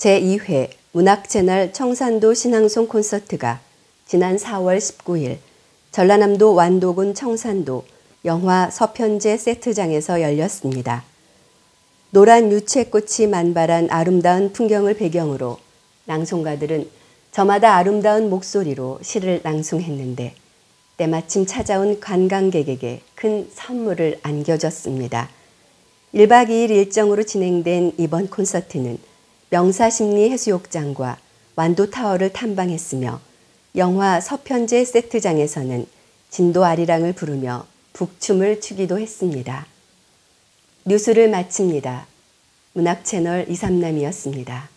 제2회 문학채널 청산도 신앙송 콘서트가 지난 4월 19일 전라남도 완도군 청산도 영화 서편제 세트장에서 열렸습니다. 노란 유채꽃이 만발한 아름다운 풍경을 배경으로 낭송가들은 저마다 아름다운 목소리로 시를 낭송했는데 때마침 찾아온 관광객에게 큰 선물을 안겨줬습니다. 1박 2일 일정으로 진행된 이번 콘서트는 명사심리 해수욕장과 완도타워를 탐방했으며 영화 서편제 세트장에서는 진도 아리랑을 부르며 북춤을 추기도 했습니다. 뉴스를 마칩니다. 문학채널 이삼남이었습니다.